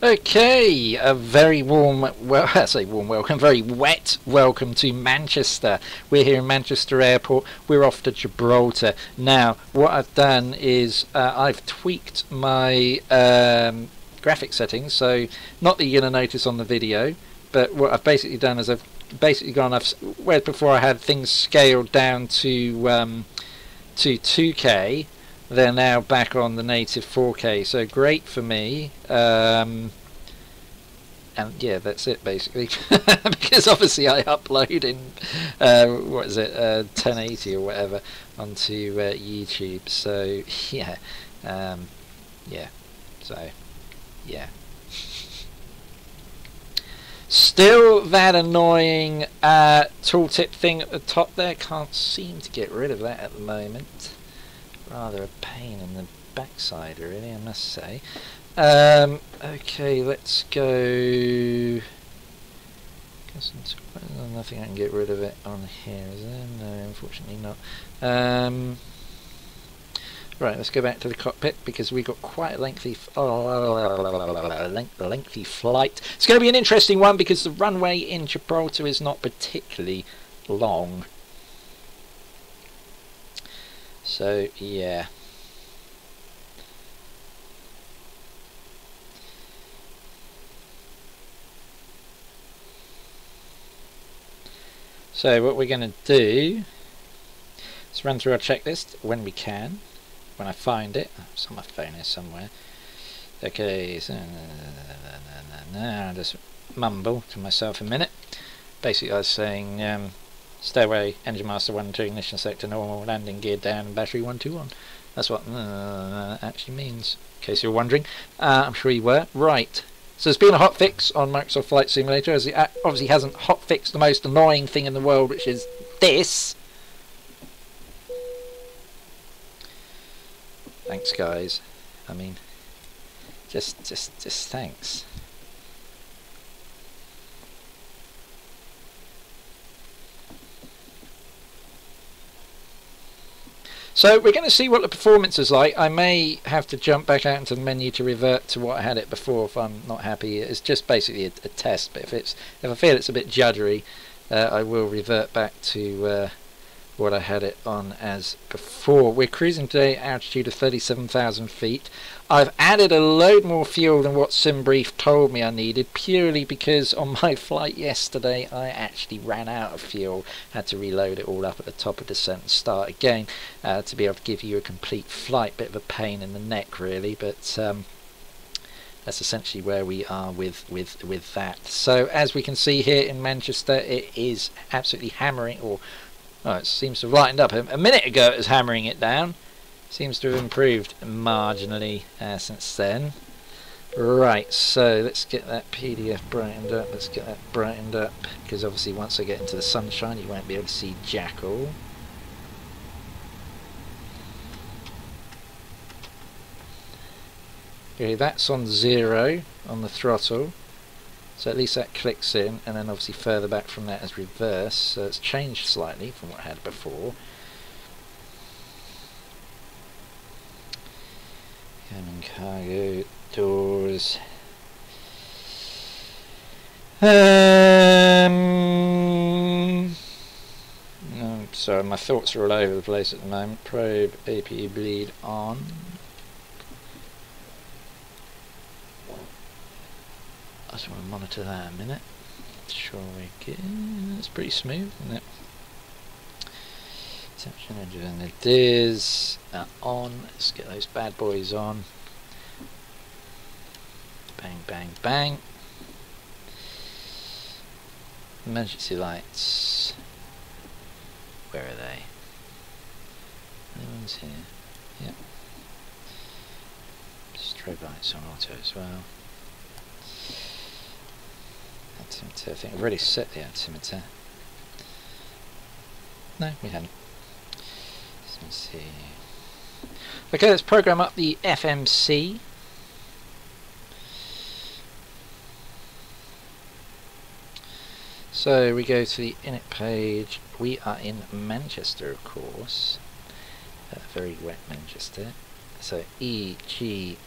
Okay, a very warm, well, I say warm welcome, very wet welcome to Manchester. We're here in Manchester Airport. We're off to Gibraltar. Now, what I've done is uh, I've tweaked my um, graphic settings, so not that you're going to notice on the video, but what I've basically done is I've basically gone, I've, before I had things scaled down to um, to 2K, they're now back on the native 4K. So great for me. Um, and yeah, that's it basically. because obviously I upload in uh, what is it, uh, 1080 or whatever onto uh, YouTube. So yeah, um, yeah. So yeah. Still that annoying uh, tooltip thing at the top there. Can't seem to get rid of that at the moment rather a pain in the backside really I must say. Um, okay let's go. Nothing I can get rid of it on here is there? no unfortunately not. Um, right let's go back to the cockpit because we've got quite a lengthy lengthy flight. It's going to be an interesting one because the runway in Gibraltar is not particularly long so, yeah. So what we're going to do is run through our checklist when we can, when I find it. On my phone here somewhere. Okay, so I'll just mumble to myself a minute. Basically I was saying um, Stairway, engine master 1 2, ignition sector normal, landing gear down, battery 121. That's what uh, actually means, in case you're wondering. Uh, I'm sure you were. Right. So there's been a hot fix on Microsoft Flight Simulator, as it obviously hasn't hot fixed the most annoying thing in the world, which is this. Thanks, guys. I mean, just, just, just thanks. So we're going to see what the performance is like. I may have to jump back out into the menu to revert to what I had it before if I'm not happy. It's just basically a, a test, but if it's if I feel it's a bit juddery, uh, I will revert back to uh, what I had it on as before. We're cruising today at altitude of 37,000 feet. I've added a load more fuel than what SimBrief told me I needed purely because on my flight yesterday I actually ran out of fuel. Had to reload it all up at the top of descent and start again uh, to be able to give you a complete flight. Bit of a pain in the neck really but um, that's essentially where we are with with with that so as we can see here in Manchester it is absolutely hammering or Oh, it seems to have lightened up. A minute ago it was hammering it down. Seems to have improved marginally uh, since then. Right, so let's get that PDF brightened up. Let's get that brightened up because obviously once I get into the sunshine you won't be able to see Jackal. Okay, that's on zero on the throttle. So at least that clicks in, and then obviously further back from that is reverse, so it's changed slightly from what I had before. Cabin cargo, doors. Um, no, sorry, my thoughts are all over the place at the moment. Probe APU bleed on. I just want to monitor that a minute. Sure we get it's pretty smooth, isn't it? Temperature and it is on. Let's get those bad boys on. Bang, bang, bang. Emergency lights. Where are they? Anyone's here. Yep. Strobe lights on auto as well altimeter. I think I've already set the altimeter. No, we hadn't. Let's see. Okay, let's program up the FMC. So we go to the init page. We are in Manchester, of course. Uh, very wet Manchester. So EGCC.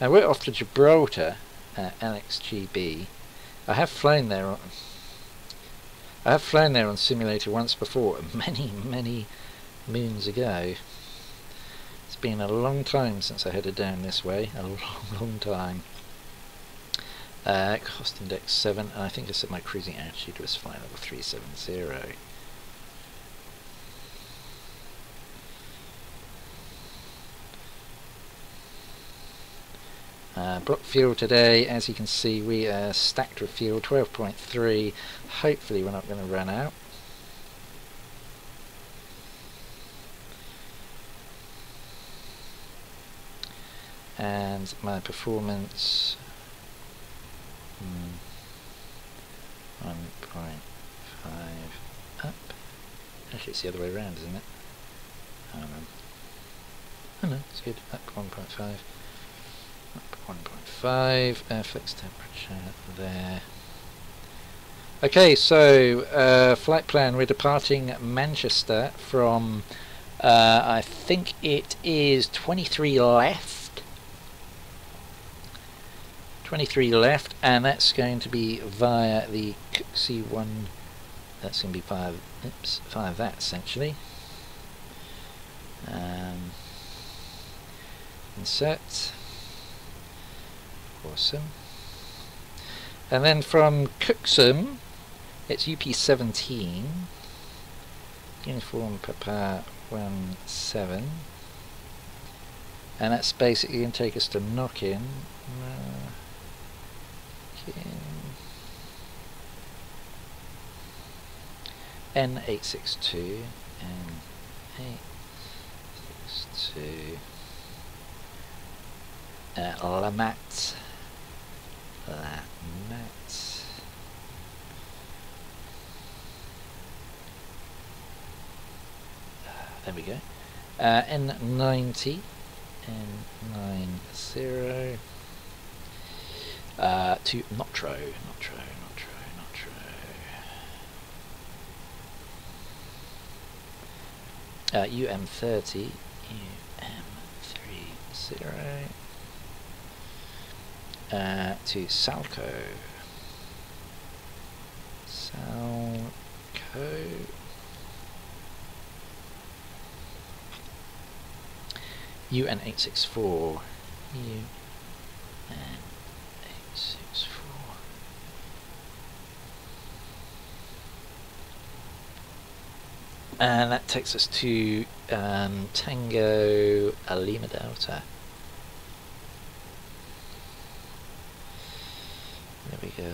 Now we're off to Gibraltar at LXGB. I have flown there on I have flown there on simulator once before, many, many moons ago. It's been a long time since I headed down this way, a long, long time. Uh, cost index 7, and I think I said my cruising altitude was flight level 370. Uh, block fuel today, as you can see, we are stacked with fuel, 12.3. Hopefully we're not going to run out. And my performance, hmm, 1.5 up. Actually it's the other way around, isn't it? I don't know. No, it's good, up 1.5. up 1.5 air flex temperature there okay so uh, flight plan we're departing Manchester from uh, I think it is 23 left 23 left and that's going to be via the C1 that's going to be via, oops, via that essentially um, insert Awesome. And then from KUXEM, it's UP17, Uniform Papa 17, and that's basically going to take us to Knockin. Uh, N862, N862, uh, Lamat net. There we go. Uh, N90, N90 uh, to Notro, Notro, Notro, Notro. Uh, UM30, UM30 uh, to Salco. Salco. UN864. UN864. And that takes us to um, Tango Lima Delta. There we go.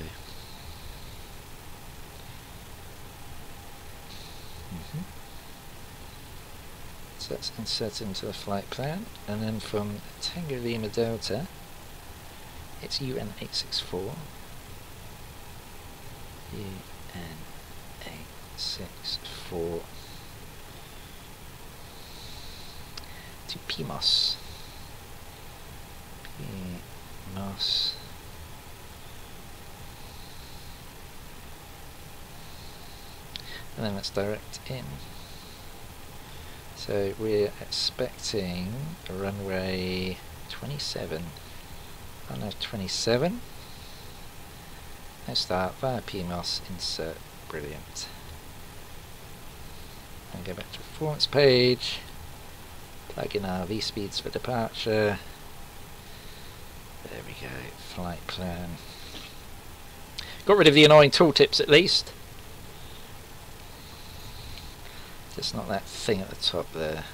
Mm -hmm. So that's insert into the flight plan, and then from Tango Lima Delta, it's UN864. UN864 to PMOS. PMOS. and then let's direct in. So we're expecting runway 27. Runway 27. Let's start via PMOS, insert, brilliant. And go back to performance page, plug in our V-speeds for departure. There we go, flight plan. Got rid of the annoying tooltips at least. It's not that thing at the top there.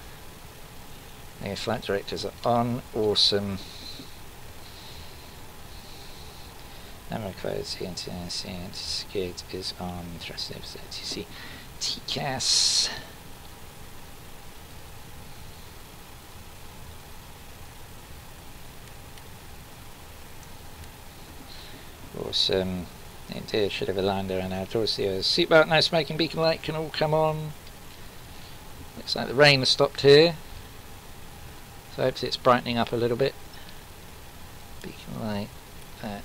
Okay, flight directors are on, awesome. Camera closed, CNC, anti-skid is on, thrust ATC, TCAS. Awesome. Indeed, should have aligned there and outdoors. The uh, seatbelt, no smoking beacon light can all come on. Looks like the rain has stopped here. So hopefully it's brightening up a little bit. Beacon light, that.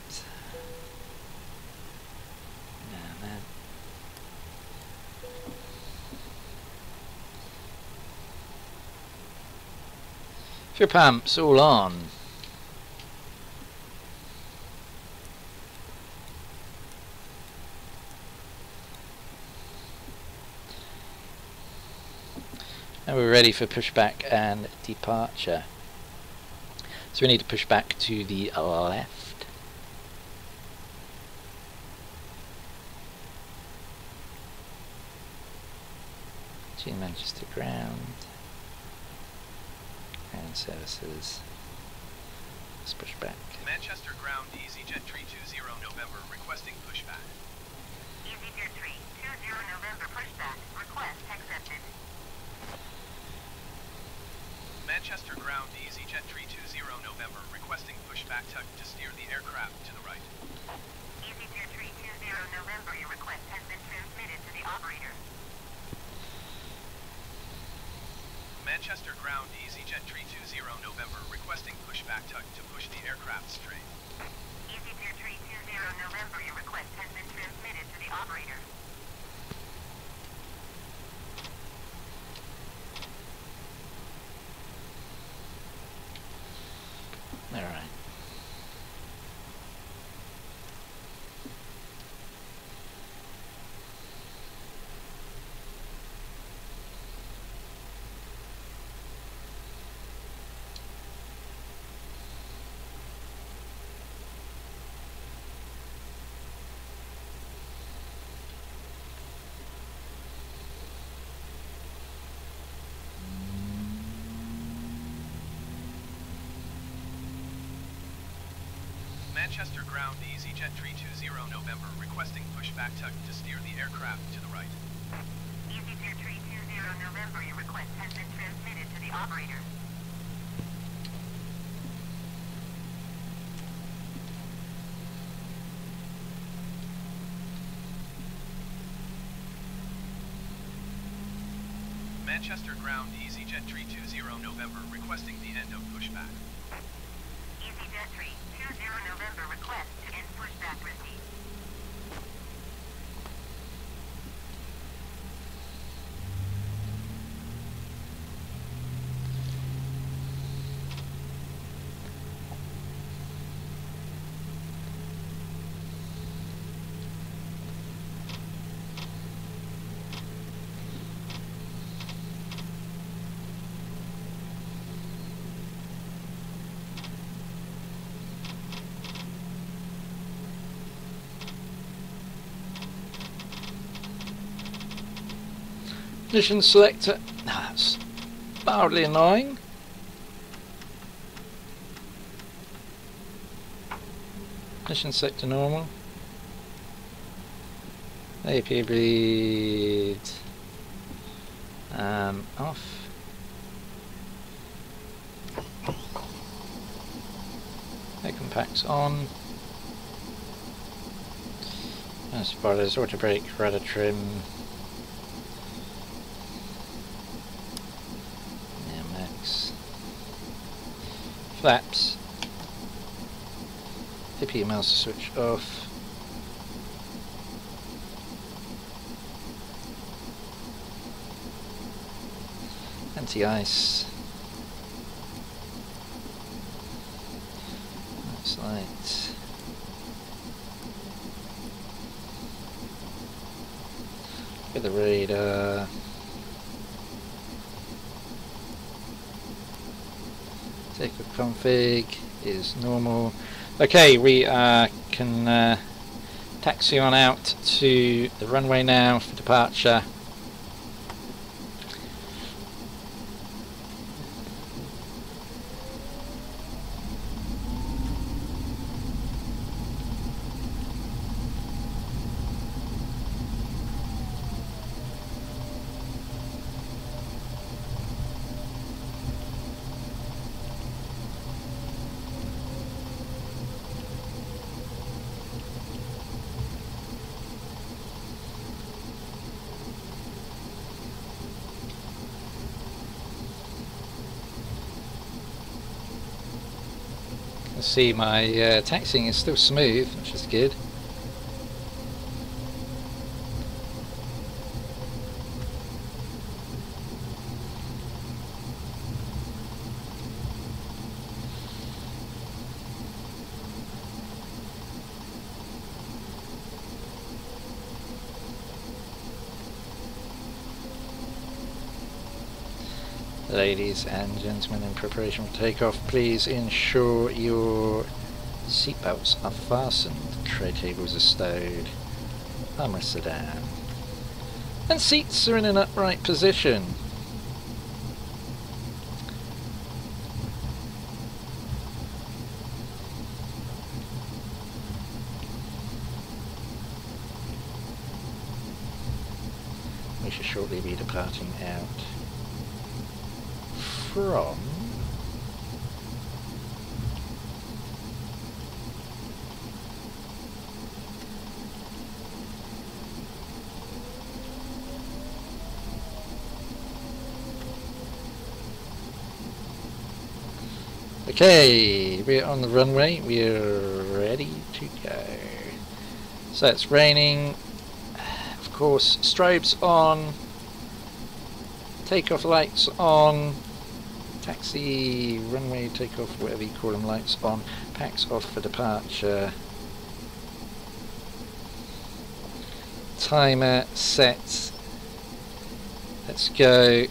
Trip amps all on. Now we're ready for pushback and departure. So we need to push back to the left. To Manchester Ground. Ground services. Let's push back. Manchester ground EasyJet 320 November requesting pushback. EasyJet 320 November pushback. Request accepted. Manchester ground EasyJet 320 November requesting pushback to, to steer the aircraft to the right. EasyJet 320 November, your request has been transmitted to the operator. Manchester ground EasyJet 320 November pushback to, to push the aircraft straight. EasyJet 320 November, your request has been transmitted to the operator. Alright. Manchester ground EasyJet 320 November requesting pushback to, to steer the aircraft to the right. EasyJet 320 November, your request has been transmitted to the operator. Manchester ground EasyJet 320 November requesting the end of pushback. Mission selector. That's mildly annoying. Mission selector normal. AP bleed. Um, off. Air compacts on. And spoilers, auto brake, rudder trim. Yeah, max. Flaps. AP mouse switch off. Anti-ice. That's light. Get the radar. Take a config is normal. Okay, we uh, can uh, taxi on out to the runway now for departure. can see my uh, taxiing is still smooth, which is good. Ladies and gentlemen, in preparation for takeoff, please ensure your seatbelts are fastened, tray tables are stowed, armrests are down, and seats are in an upright position. We should shortly be departing from Okay, we're on the runway. We're ready to go. So it's raining. Of course, strobes on. Takeoff lights on. Taxi, runway, takeoff, whatever you call them, lights on. Packs off for departure. Timer set. Let's go.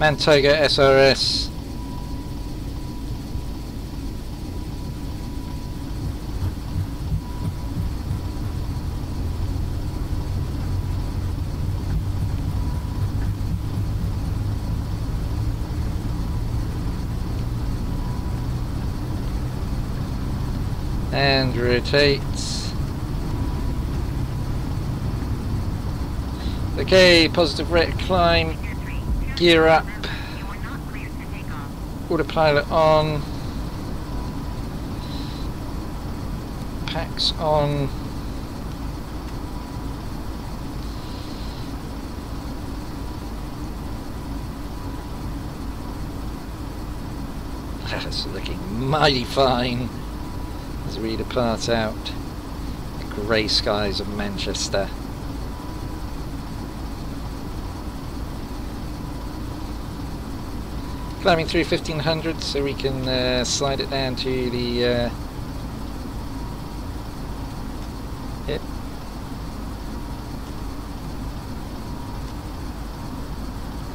MAN TOGA SRS. And Okay, positive rate of climb. Gear up. Autopilot on. Packs on. That's looking mighty fine we depart out the grey skies of Manchester. climbing through 1500 so we can uh, slide it down to the uh.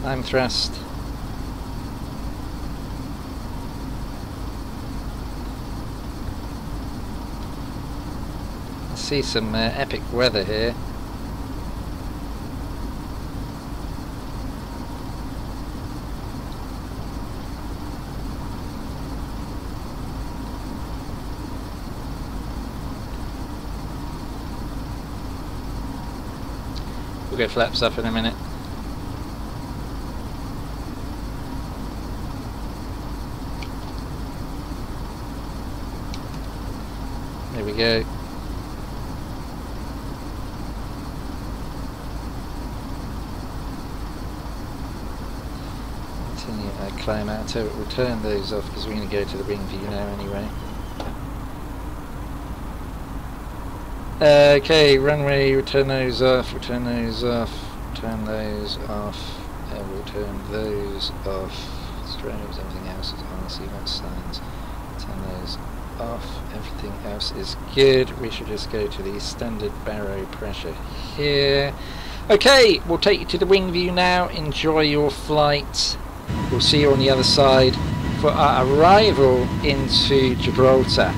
Climb thrust. I see some uh, epic weather here. We'll get flaps up in a minute. There we go. Continue our out it. We'll turn those off because we're going to go to the wing view now anyway. Uh, okay, runway, return those off, return those off, turn those off, uh, and we'll turn those off. Strobes, everything else is on, see what signs. Turn those off, everything else is good. We should just go to the standard barrow pressure here. Okay, we'll take you to the wing view now. Enjoy your flight. We'll see you on the other side for our arrival into Gibraltar.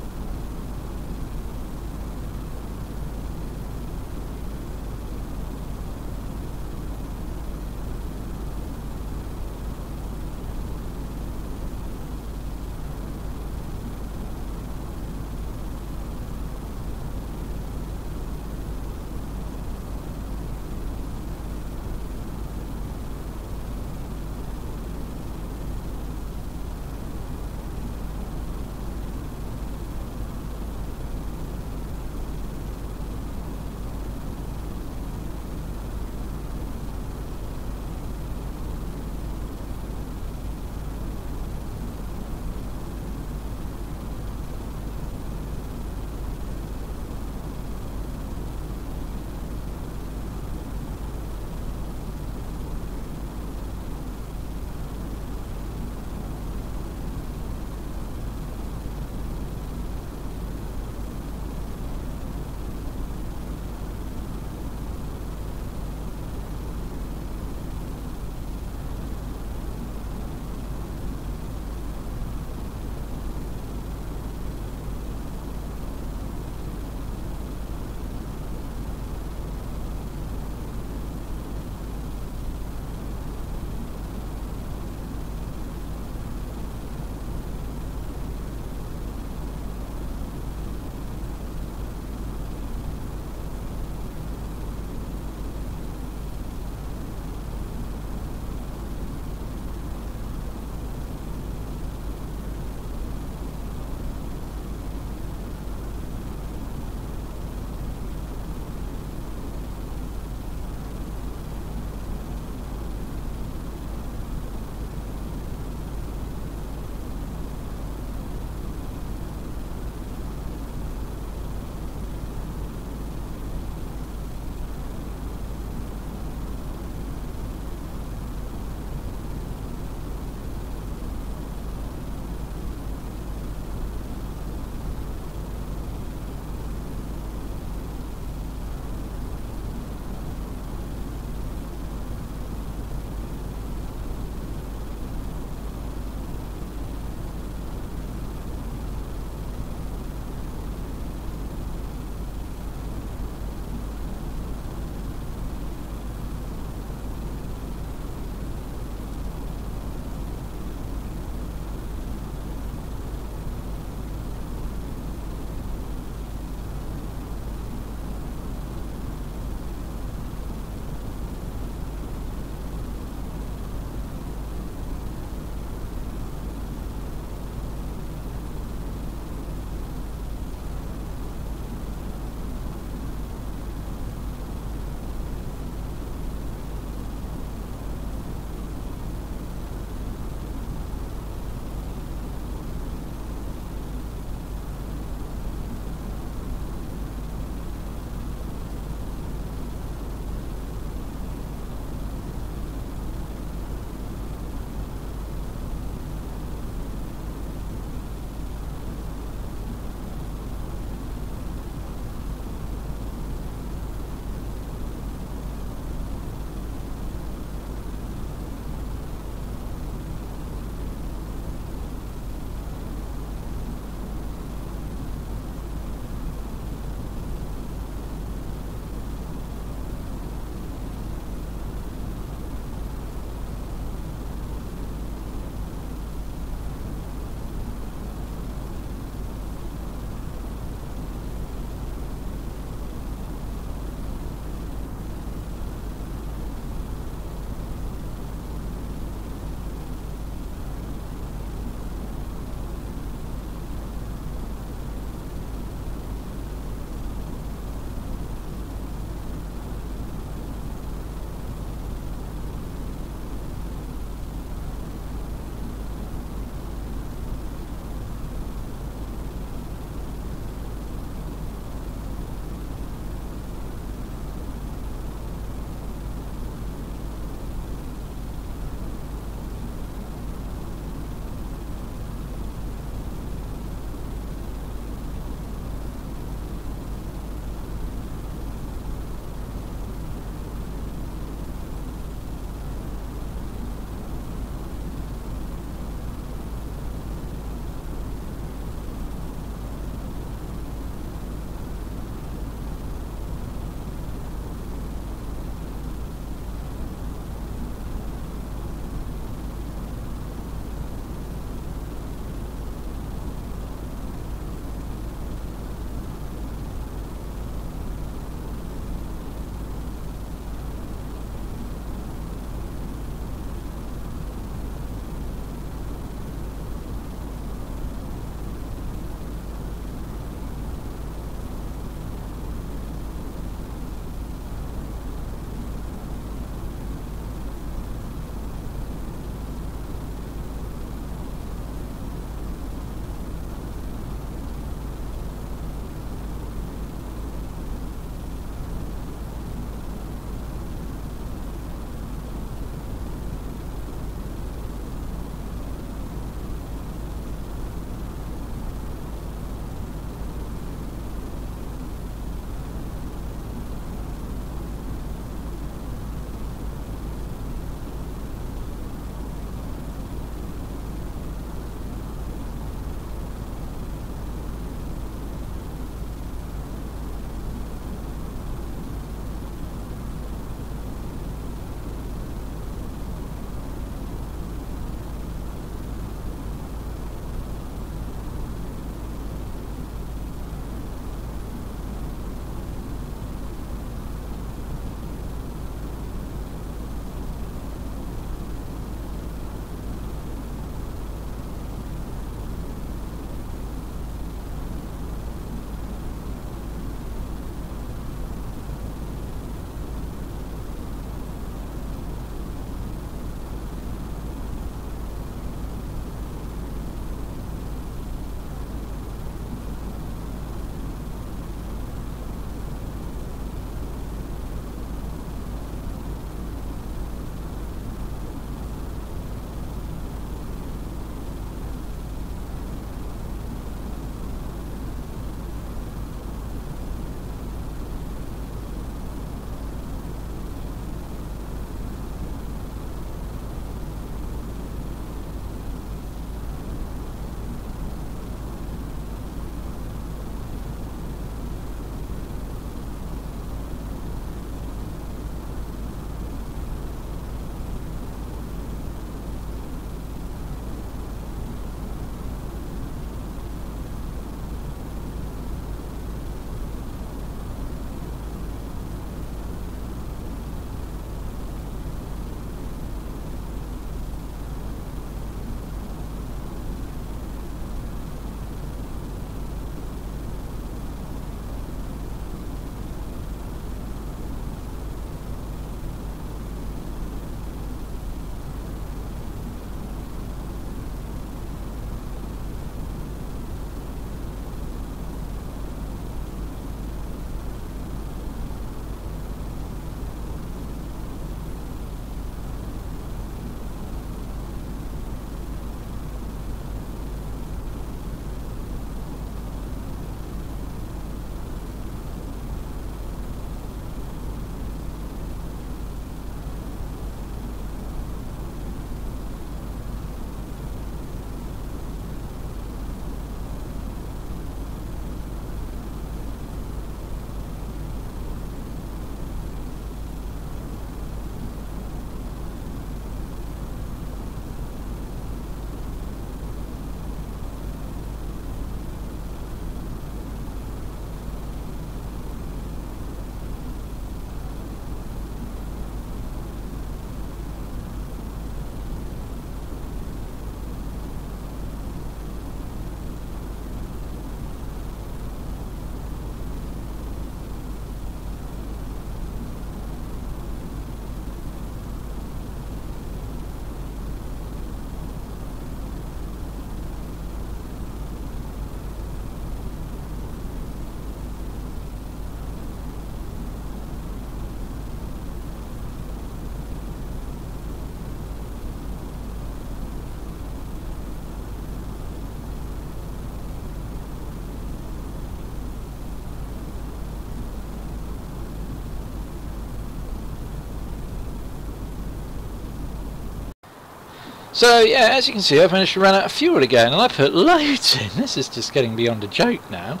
So yeah, as you can see, I've managed to run out of fuel again, and I put loads in. This is just getting beyond a joke now.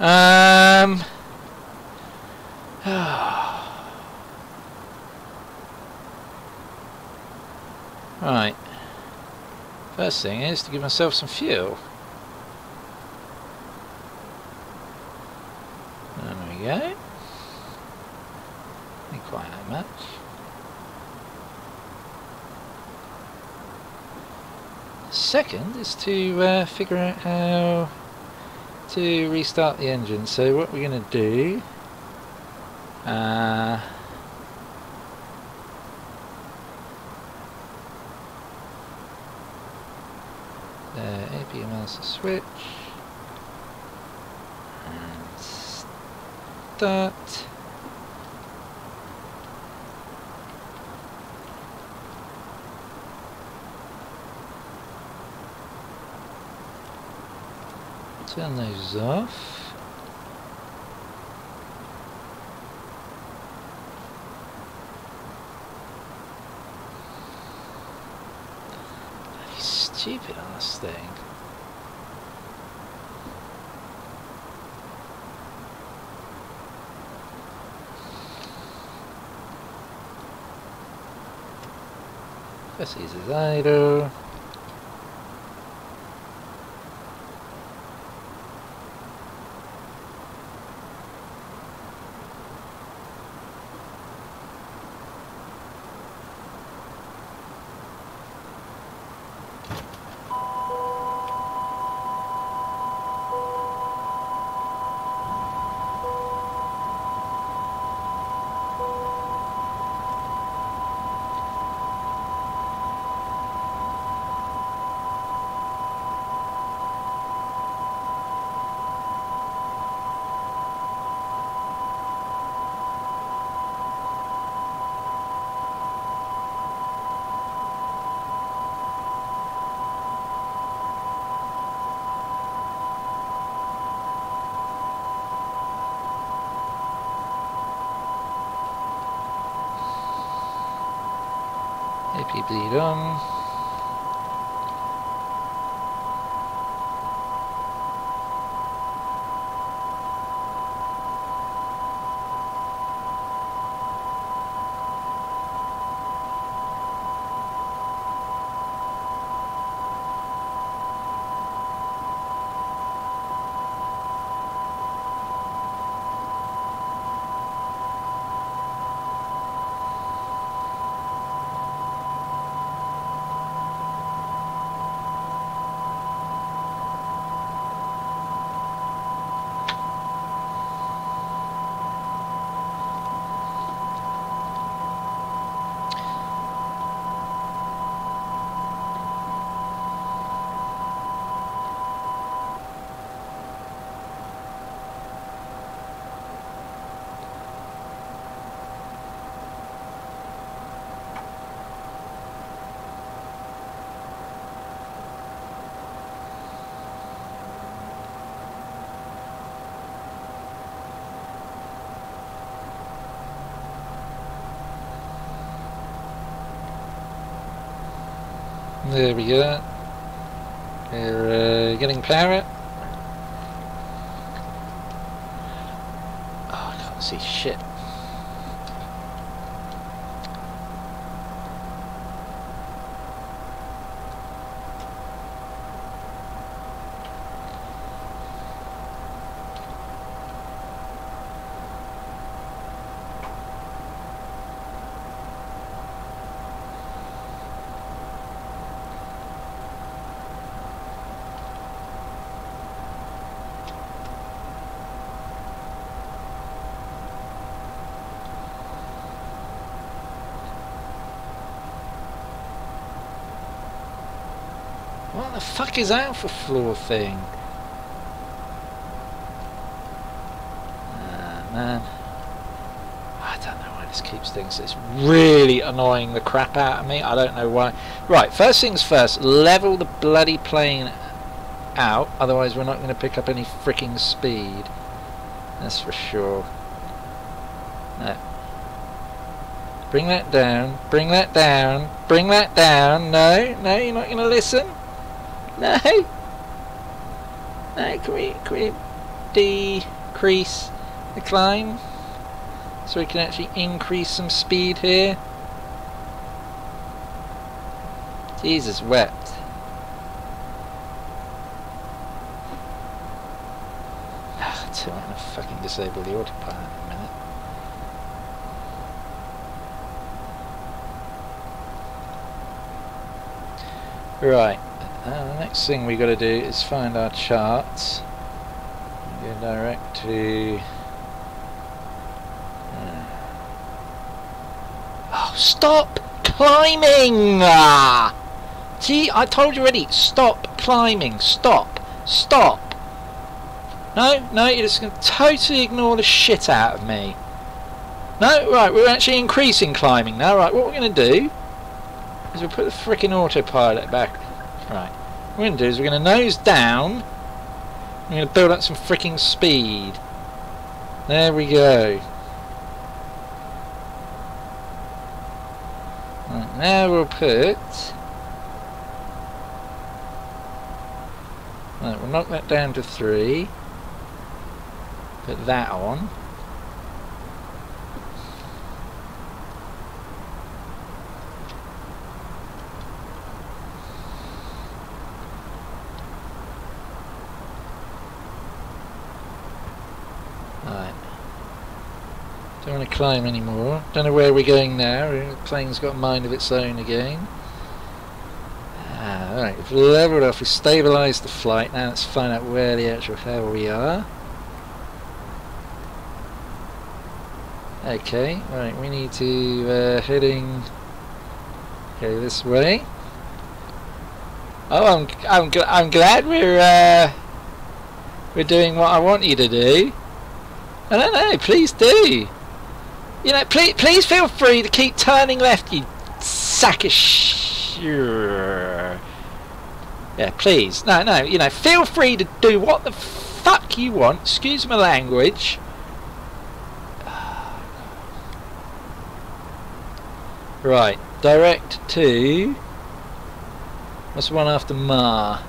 Um. right. First thing is to give myself some fuel. There we go. Not quite that much. Second is to uh, figure out how to restart the engine. So what we're going to do, uh, APU master switch, and start. Turn those off. Stupid ass thing. This is idle. AP bleed on. There we go. We're uh, getting power. Oh, I can't see shit. What the fuck is that for floor thing? Ah, man. I don't know why this keeps things. It's really annoying the crap out of me. I don't know why. Right, first things first. Level the bloody plane out. Otherwise we're not going to pick up any freaking speed. That's for sure. No. Bring that down. Bring that down. Bring that down. No, no, you're not going to listen. No. No, can we, can we decrease the climb so we can actually increase some speed here? Jesus wept. Ah, I'm gonna fucking disable the autopilot in a minute. Right, uh, the next thing we got to do is find our charts. Go direct to. uh, Oh, stop climbing! Ah! Gee, I told you already. Stop climbing. Stop. Stop. No, no, you're just going to totally ignore the shit out of me. No, right, we're actually increasing climbing now. Right, what we're going to do is we'll put the frickin' autopilot back. Right, we're going to do is we're going to nose down. We're going to build up some freaking speed. There we go. Right, now we'll put... Right, we'll knock that down to three. Put that on. Right. Don't to climb anymore. Don't know where we're going now. The plane's got a mind of its own again. Ah, right, we've leveled off, we've stabilised the flight. Now let's find out where the actual hell we are. Okay, right, we need to uh, heading go this way. Oh, I'm I'm gl- I'm glad we're uh, we're doing what I want you to do. I don't know, please do. You know, please please feel free to keep turning left, you sack of sh. Yeah, please. No, no. You know, feel free to do what the fuck you want. Excuse my language. Right, direct to. What's the one after Ma?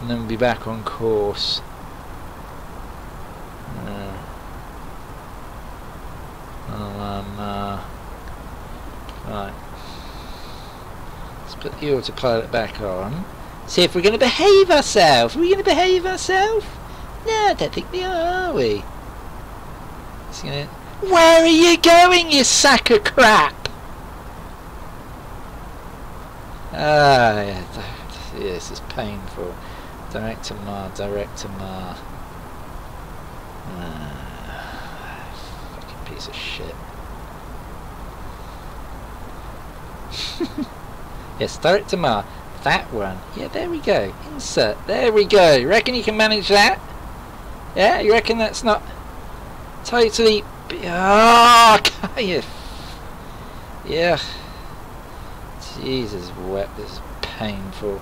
And then we'll be back on course. Uh, um, uh, right. Let's put the autopilot back on. See if we're going to behave ourselves. Are we going to behave ourselves? No, I don't think we are, are we? Gonna... Where are you going, you sack of crap? Ah, yeah, th- this is painful. Direct to Ma, direct to Ma. Ah, piece of shit. yes, direct to Ma. That one. Yeah, there we go. Insert. There we go. Reckon you can manage that? Yeah, you reckon that's not totally... Oh, can you... Yeah. Jesus wept. This is painful.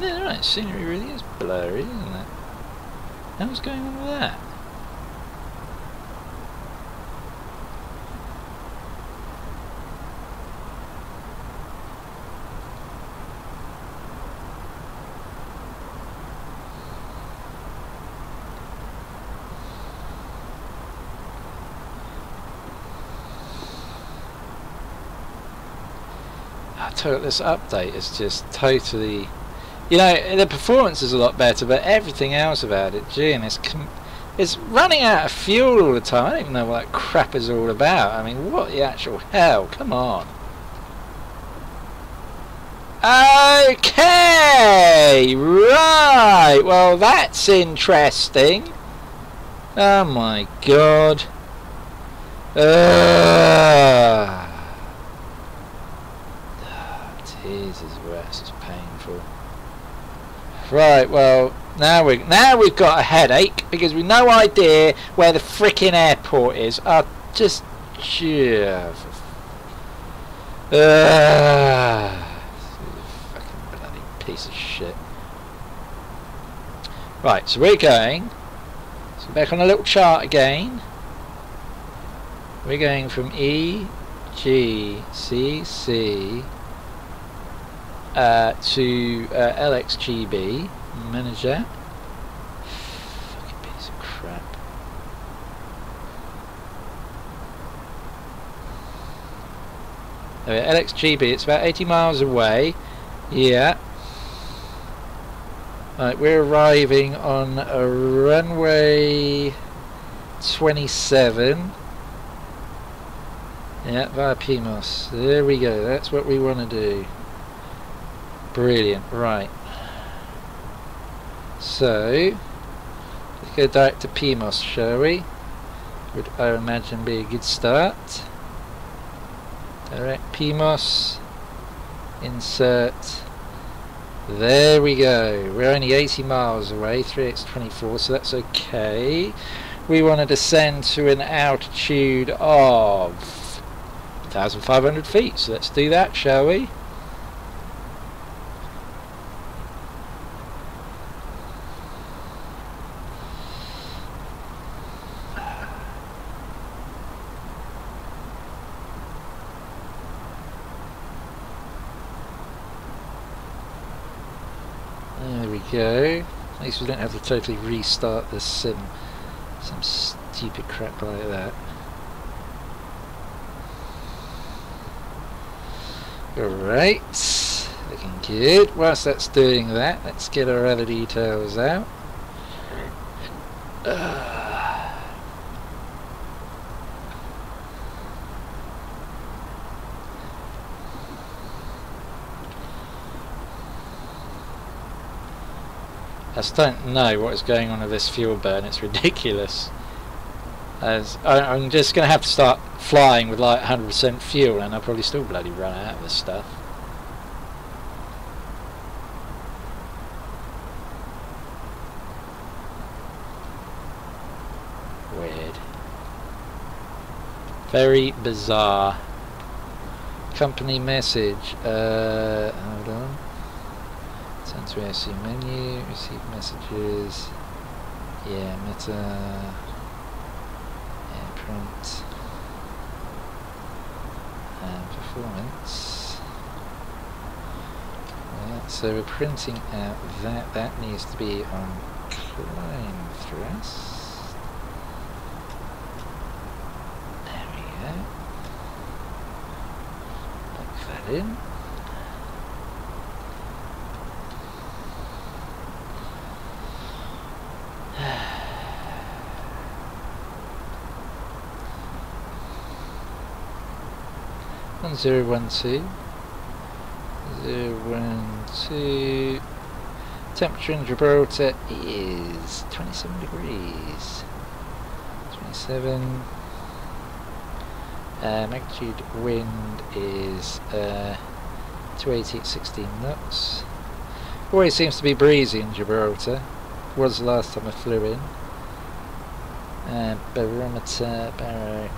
Yeah, right, scenery really is blurry, isn't it? What's going on with that? This update is just totally you know, the performance is a lot better, but everything else about it, gee, and it's, it's running out of fuel all the time. I don't even know what that crap is all about. I mean, what the actual hell? Come on. Okay, right. Well, that's interesting. Oh my god. Uh, Jesus, this is painful. Right, well, now we now we've got a headache because we've no idea where the frickin' airport is. Oh, just yeah. Uh, Piece of shit. Right, so we're going. So back on a little chart again. We're going from E, G, C, C uh, to uh, LXGB. Manage that. Fucking piece of crap. There LXGB, it's about 80 miles away. Yeah. Right, we're arriving on a runway 27. Yeah, via PMOS. There we go, that's what we want to do. Brilliant, right. So, let's go direct to PMOS, shall we? Would I imagine be a good start. Direct PMOS. Insert. There we go. We're only 80 miles away, 3x24, so that's okay. We want to descend to an altitude of 1,500 feet, so let's do that, shall we? There we go. At least we don't have to totally restart the sim. Some stupid crap like that. Alright. Looking good. Whilst that's doing that, let's get our other details out. Uh, I just don't know what is going on with this fuel burn. It's ridiculous. As I'm just going to have to start flying with like 100% fuel, and I'll probably still bloody run out of this stuff. Weird. Very bizarre. Company message. Uh, hold on. To SC menu, receive messages. Yeah, METAR. Yeah, print. And performance. Yeah, so we're printing out that. That needs to be on climb thrust. There we go. Plug that in. Zero one two. Temperature in Gibraltar is twenty seven degrees. Twenty seven. Uh, magnitude wind is uh, 280 at 16 knots. Always seems to be breezy in Gibraltar. Was the last time I flew in. Uh, barometer, barrow,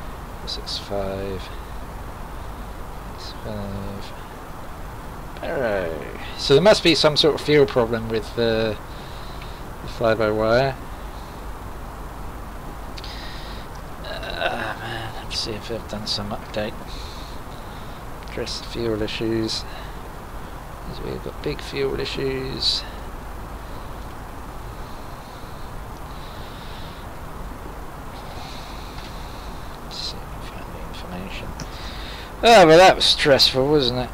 65. 65. Barrow. So there must be some sort of fuel problem with the, the fly-by wire. Uh, man, let's see if they've done some update. Address fuel issues. We've got big fuel issues. Let's see if I can find the information. Oh, well that was stressful, wasn't it?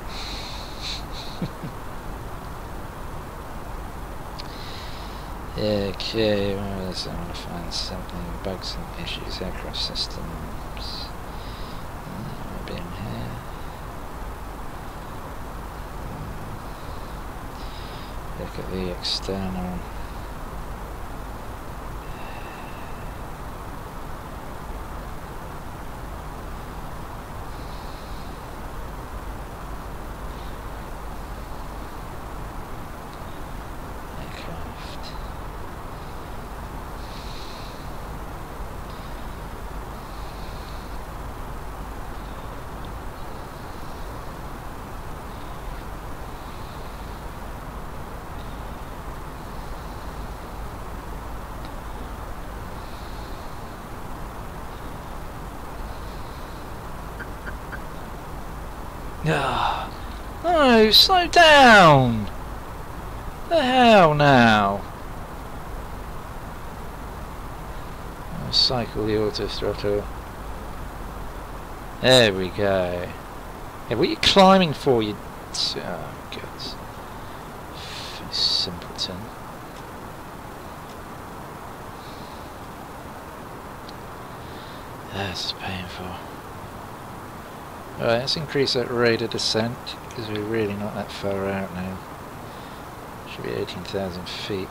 okay, I'm going to find something, bugs and issues, aircraft systems. In here. Hmm. Look at the external. aircraft. Ah, slow down. The hell now. I'll cycle the auto throttle. There we go. Yeah, what are you climbing for, you... Oh, God. Simpleton. That's painful. Alright, let's increase that rate of descent, because we're really not that far out now. Should be 18,000 feet.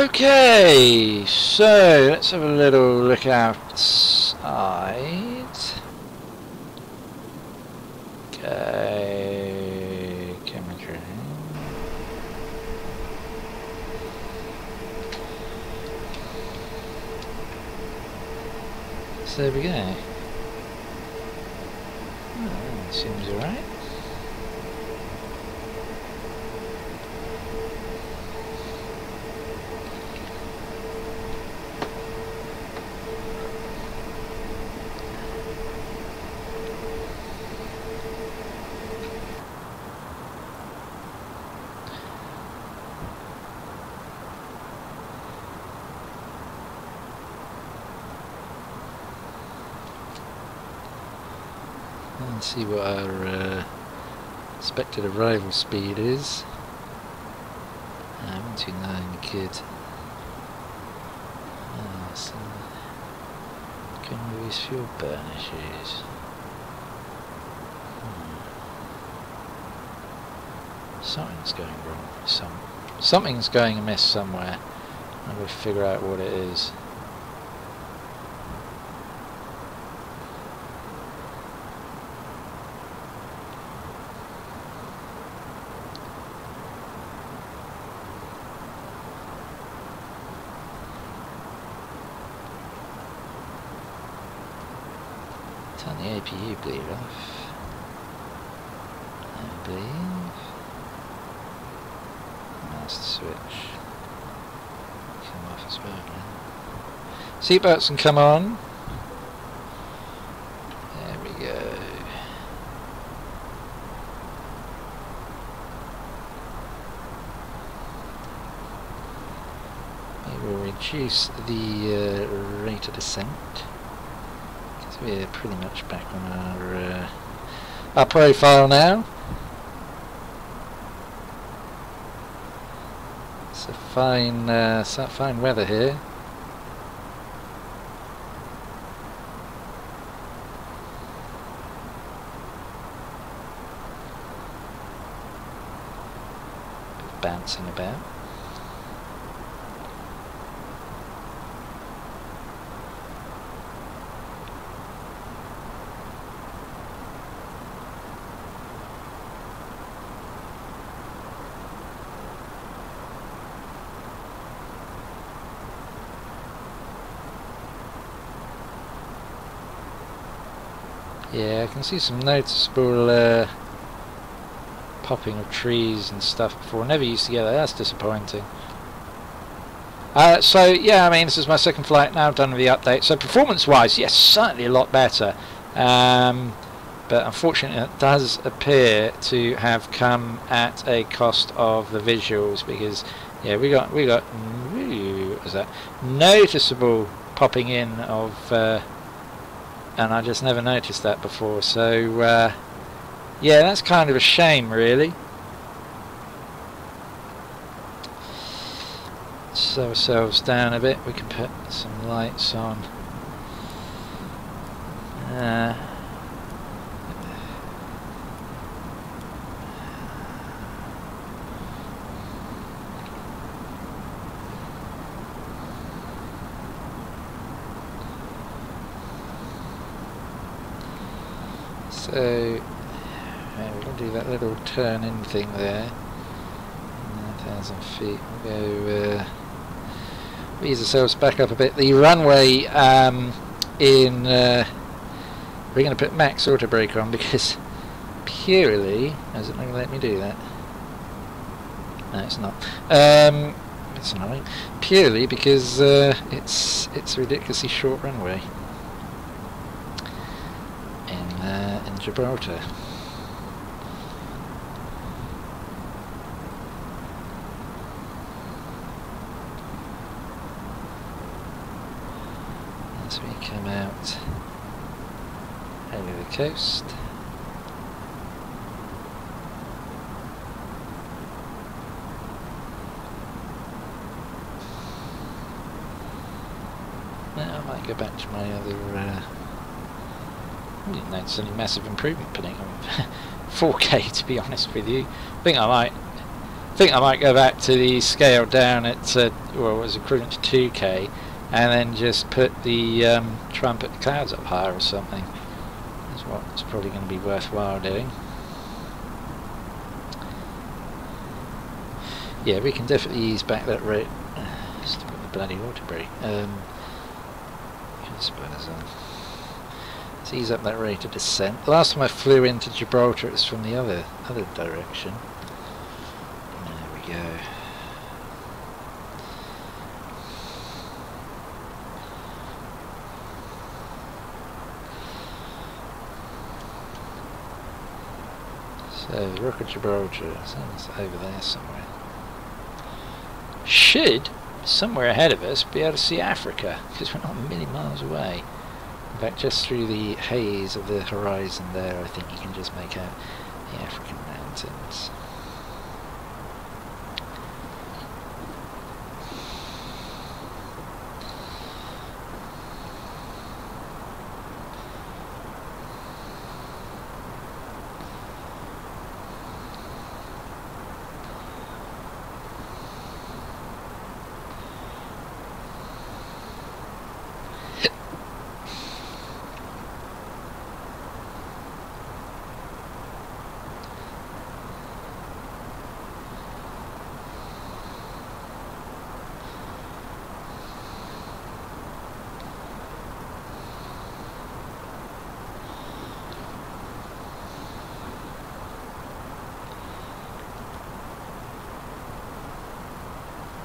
Okay, so let's have a little look outside. Okay, train. So there we go. Oh, seems alright. Let's see what our uh, arrival speed is. Uh, 129 good. Uh, so can we use fuel burn issues? Hmm. Something's going wrong. Some something's going amiss somewhere. I'm to figure out what it is. Turn off. I believe. Master switch. Come off as well now. Seatbelts can come on. There we go. Will reduce the uh, rate of descent we're pretty much back on our, uh, our profile now. It's a fine, uh, fine weather here. Bouncing about. Can see some noticeable uh, popping of trees and stuff before. Never used to get that. That's disappointing. Uh, so yeah, I mean this is my second flight now. I've done with the update. So performance-wise, yes, certainly a lot better. Um, but unfortunately, it does appear to have come at a cost of the visuals because yeah, we got we got ooh, was that noticeable popping in of. Uh, and I just never noticed that before. So uh, yeah, that's kind of a shame, really. Slow ourselves down a bit. We can put some lights on. Uh, So yeah, we can do that little turn in thing there. 9,000 feet. We'll go uh, ease ourselves back up a bit. The runway um, in uh, we're going to put max auto brake on because purely is it not going to let me do that? No, it's not. Um, it's annoying. Purely because uh, it's it's a ridiculously short runway. uh, in Gibraltar. As we come out over the coast. Now I might go back to my other uh, didn't notice any massive improvement putting on 4K to be honest with you. I think I might think I might go back to the scale down at uh, well it was equivalent to 2K and then just put the um, trumpet clouds up higher or something. That's what's probably going to be worthwhile doing. Yeah, we can definitely ease back that rate. Just put the bloody auto brake. Um, Ease up that rate of descent. The last time I flew into Gibraltar it was from the other other direction. There we go. So, the Rock of Gibraltar, it's over there somewhere. Should, somewhere ahead of us, be able to see Africa, because we're not million miles away. In fact, just through the haze of the horizon there, I think you can just make out the African mountains.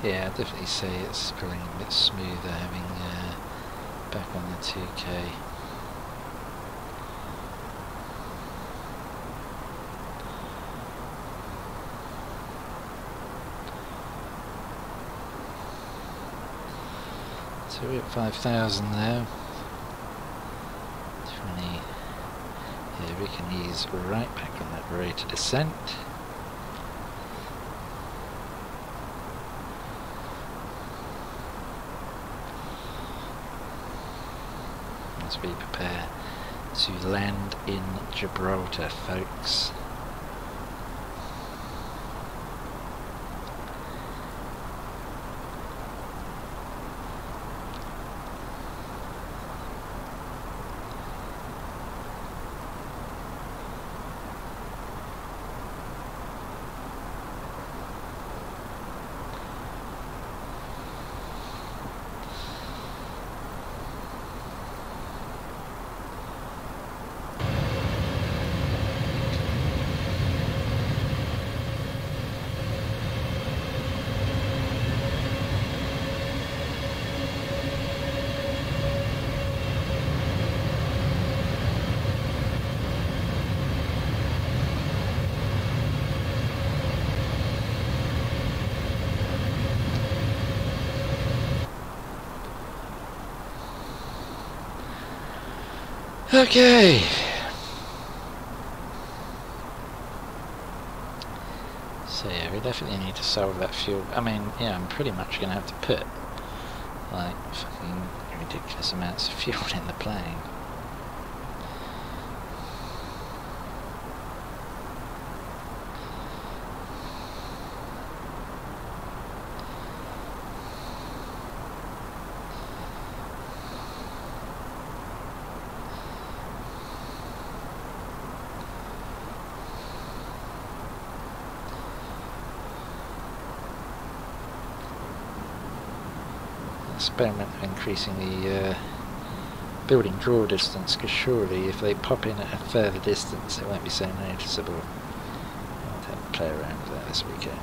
Yeah, I'd definitely say it's feeling a bit smoother having uh, back on the 2K. So we're at 5,000 now. 20. Yeah, we can ease right back on that rate of descent. As we prepare to land in Gibraltar, folks. Okay. So yeah, we definitely need to solve that fuel. I mean, yeah, I'm pretty much going to have to put like fucking ridiculous amounts of fuel in the plane. Experiment of increasing the uh, building draw distance because surely if they pop in at a further distance it won't be so noticeable. I'll have to play around with that this weekend.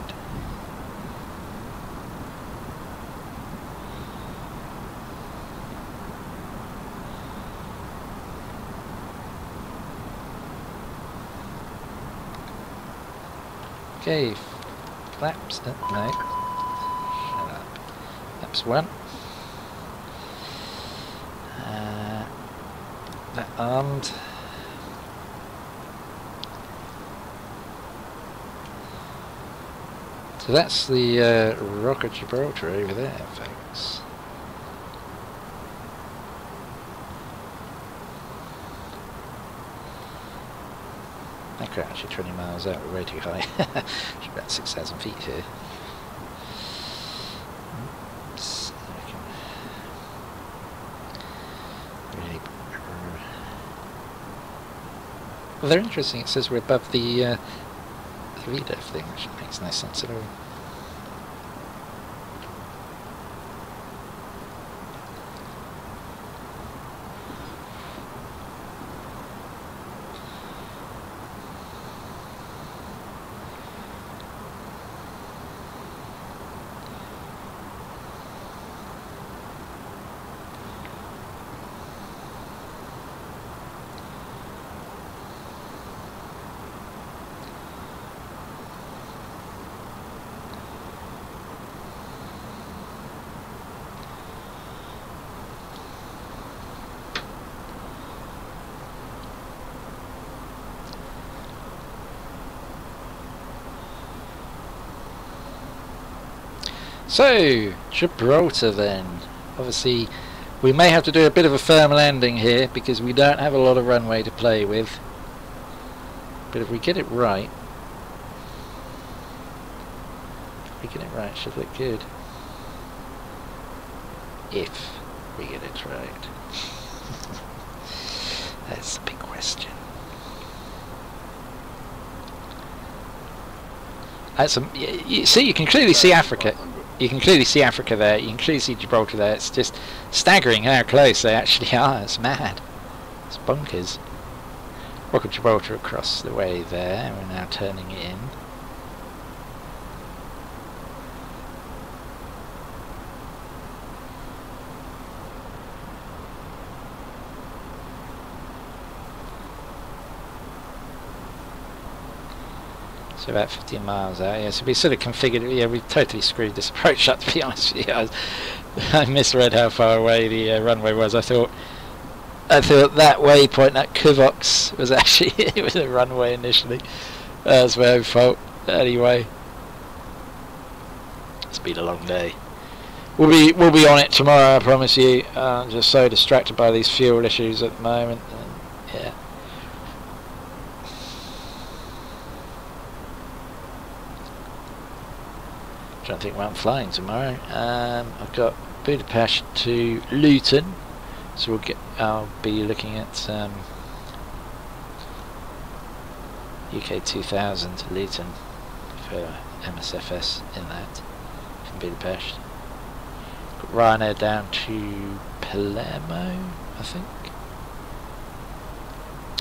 Okay, flaps, no, shut up. Flaps one. Uh, armed. So that's the uh, Rock of Gibraltar over there, folks. Could actually 20 miles out, we're way too high. About 6,000 feet here. Oops, I can really Well, they're interesting. It says we're above the uh, the VDEV thing, which makes no sense at all. So, Gibraltar then. Obviously, we may have to do a bit of a firm landing here because we don't have a lot of runway to play with. But if we get it right, if we get it right, should look good. If we get it right. That's the big question. That's a, you see, you can clearly see Africa. You can clearly see Africa there. You can clearly see Gibraltar there. It's just staggering how close they actually are. It's mad. It's bonkers. Rock of Gibraltar across the way there. We're now turning in. So about 15 miles out, yeah. So we sort of configured, yeah, we totally screwed this approach up, to be honest with you. I, misread how far away the uh, runway was. I thought, I thought that waypoint at Kuvox was actually it was a runway initially. That's my own fault. Anyway, it's been a long day. We'll be we'll be on it tomorrow. I promise you. Uh, I'm just so distracted by these fuel issues at the moment. And, yeah. Trying to think where I'm flying tomorrow. Um, I've got Budapest to Luton, so we'll get. I'll be looking at um, UK 2000 to Luton for MSFS in that from Budapest. Got Ryanair down to Palermo, I think.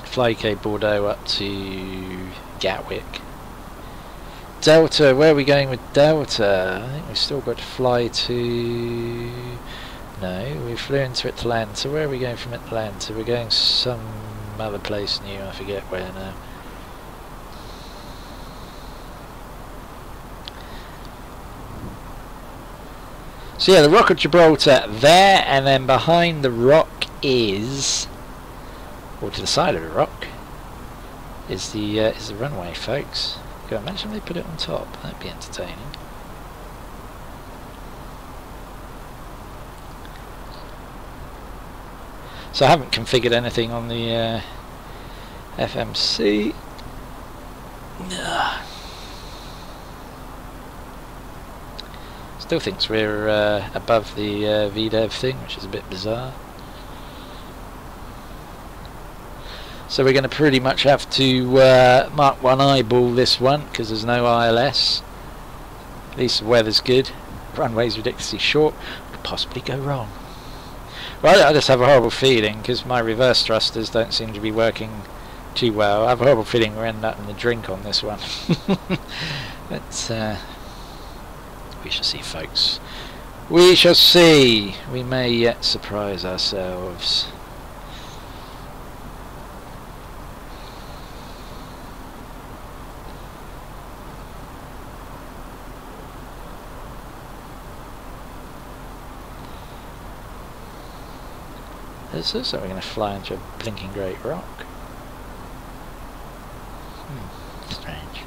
Fly UK Bordeaux up to Gatwick. Delta, where are we going with Delta? I think we've still got to fly to... No, we flew into Atlanta. Where are we going from Atlanta? We're going some other place new, I forget where now. So yeah, the Rock of Gibraltar there, and then behind the rock is or to the side of the rock, is the uh, is the runway, folks. Go imagine they put it on top. That'd be entertaining. So I haven't configured anything on the uh, FMC. Still thinks we're uh, above the uh, VDEV thing, which is a bit bizarre. So we're going to pretty much have to uh, mark one eyeball this one because there's no ILS. At least the weather's good. Runway's ridiculously short. Could possibly go wrong. Well, I just have a horrible feeling because my reverse thrusters don't seem to be working too well. I have a horrible feeling we're ending up in the drink on this one. but uh, we shall see, folks. We shall see. We may yet surprise ourselves. This is this? Are we going to fly into a blinking great rock? Hmm, strange.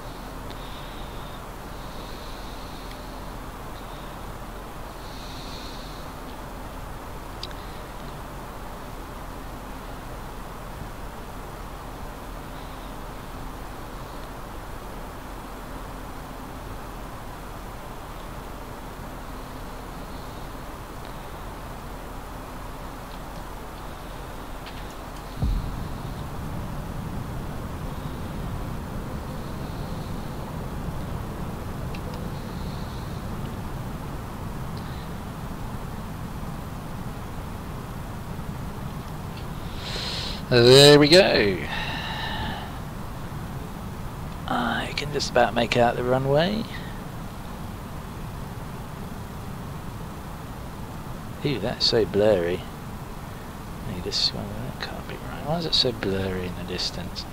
There we go. I can just about make out the runway. Ew, that's so blurry. Need this one. That can't be right. Why is it so blurry in the distance?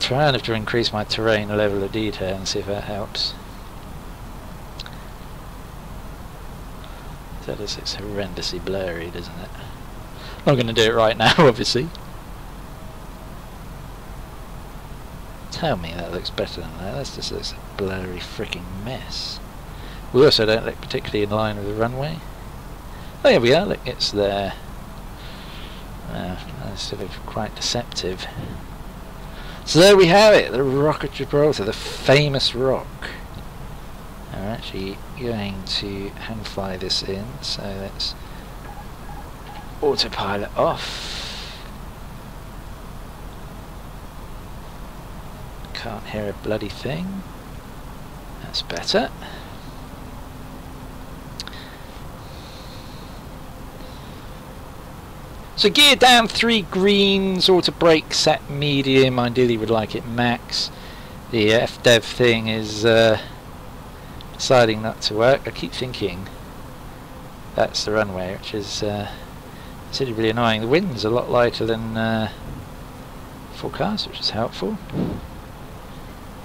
Trying to increase my terrain level of detail and see if that helps. That is it's horrendously blurry, doesn't it? I'm going to do it right now, obviously. Tell me that looks better than that. That's just looks a blurry freaking mess. We also don't look particularly in line with the runway. Oh, here we are. Look, it's there. Uh, that's sort of quite deceptive. So there we have it, the Rock of Gibraltar, the famous rock. I'm actually going to hand fly this in, so let's autopilot off. Can't hear a bloody thing. That's better. So gear down three greens, auto brake set medium, ideally would like it max. The VDEV thing is uh, deciding not to work. I keep thinking that's the runway, which is uh, considerably annoying. The wind's a lot lighter than uh, forecast, which is helpful.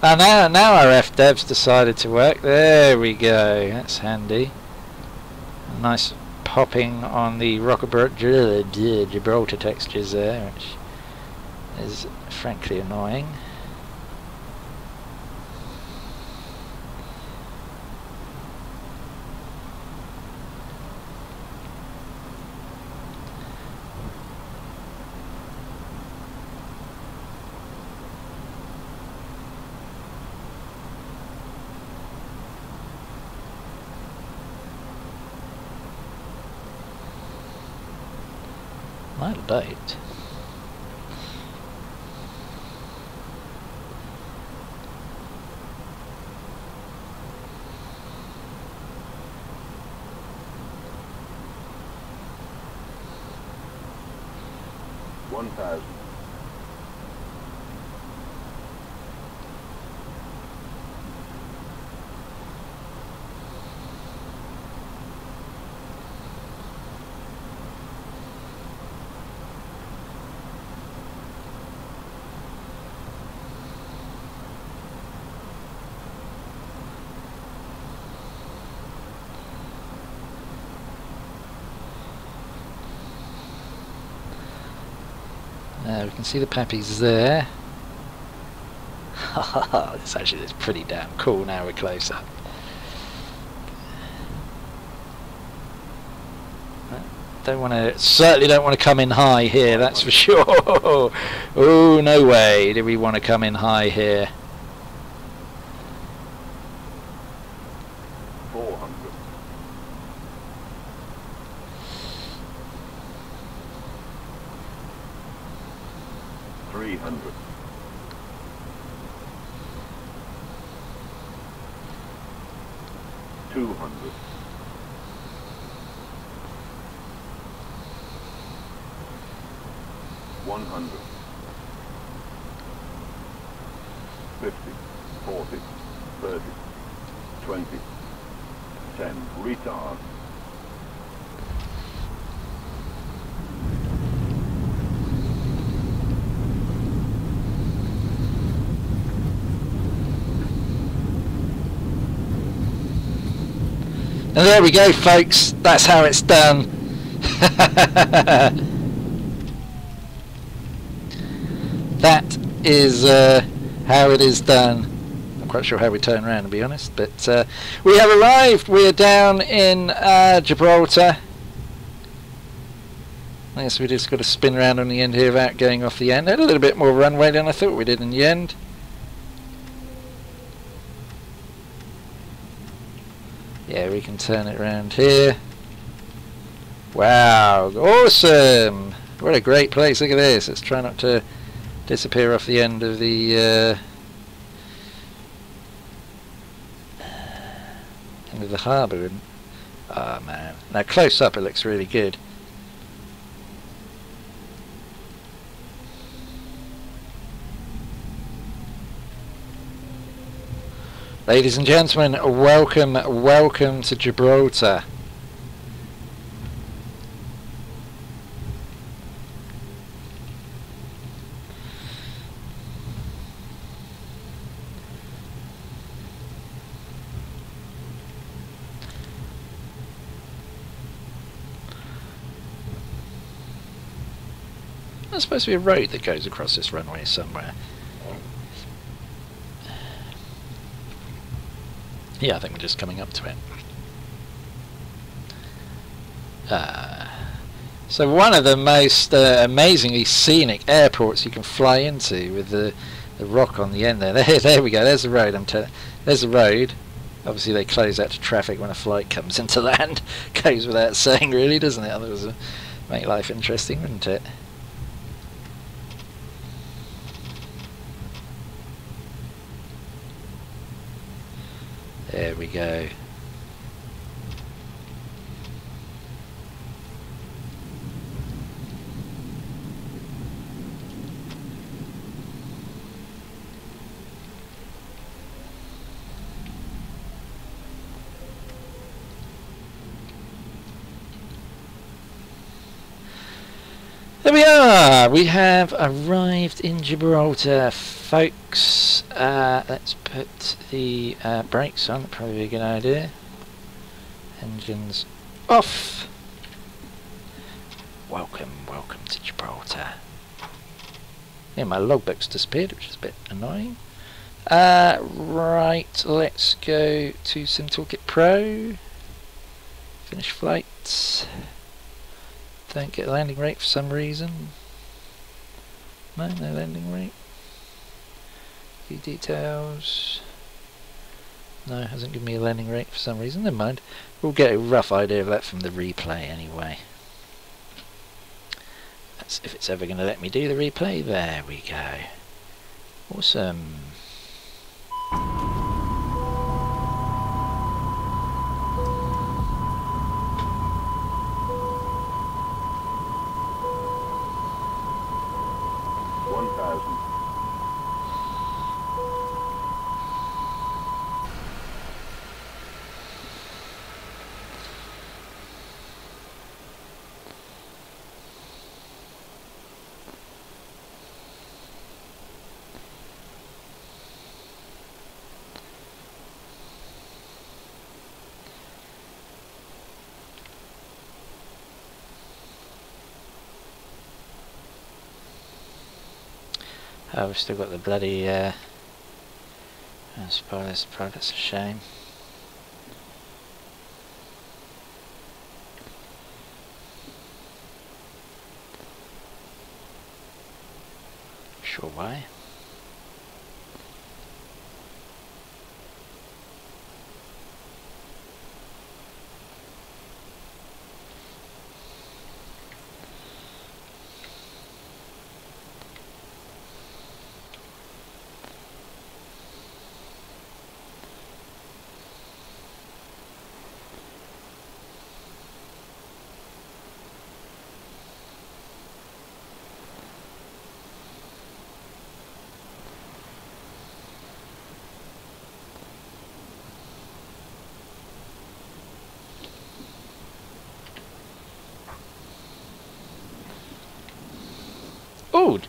Now, now our VDEV's decided to work. There we go. That's handy. Nice popping on the Gibraltar textures there, which is frankly annoying. Might bite. Can see the PAPIs there. it's actually it's pretty damn cool now we're close up. Don't want to, certainly don't want to come in high here, that's for sure. oh, no way do we want to come in high here. And there we go, folks. That's how it's done. that is uh, how it is done. Not quite sure how we turn around, to be honest. But uh, we have arrived. We are down in uh, Gibraltar. Guess we just got to spin around on the end here without going off the end. Had a little bit more runway than I thought we did in the end. Yeah, we can turn it around here. Wow, awesome! What a great place, look at this. Let's try not to disappear off the end of the uh, end of the harbour. Oh man, now close up it looks really good. Ladies and gentlemen, welcome, welcome to Gibraltar. There's supposed to be a road that goes across this runway somewhere. Yeah, I think we're just coming up to it. Uh, so one of the most uh, amazingly scenic airports you can fly into with the, the rock on the end there. There, there we go. There's the road. I'm telling. There's the road. Obviously, they close out to traffic when a flight comes into land. Goes without saying, really, doesn't it? Otherwise, it make life interesting, wouldn't it? There we go. There we are! We have arrived in Gibraltar, folks. Uh, let's put the uh, brakes on, probably a good idea. Engines off! Welcome, welcome to Gibraltar. Yeah, my logbook's disappeared, which is a bit annoying. Uh, right, let's go to SimToolkit Pro. Finish flights. Don't get landing rate for some reason. No, no landing rate. View details. No, hasn't given me a landing rate for some reason. Never mind. We'll get a rough idea of that from the replay anyway. That's if it's ever going to let me do the replay. There we go. Awesome. We've still got the bloody, uh... Spoilers, that's a shame. Sure why. Oh,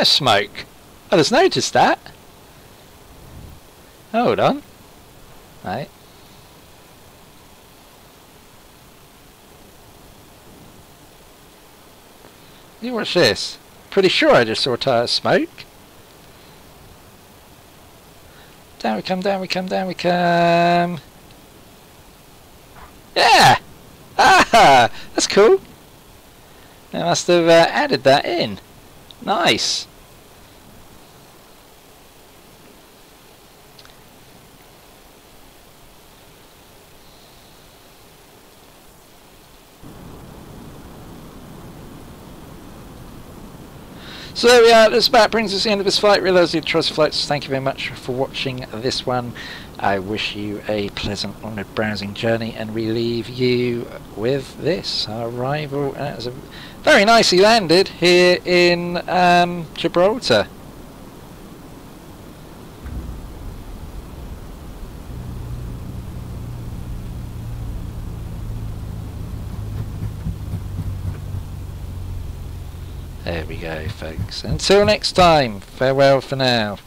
tyre smoke. I just noticed that. Hold on. Right. You watch this. Pretty sure I just saw a tyre smoke. Down we come, down we come, down we come. Yeah! Ah! That's cool. They must have uh, added that in. Nice. So there we are, this about brings us to the end of this flight. Realise the Trust Flights, thank you very much for watching this one. I wish you a pleasant onward browsing journey and we leave you with this, our arrival as very nicely landed here in um, Gibraltar. Folks. Until next time, farewell for now.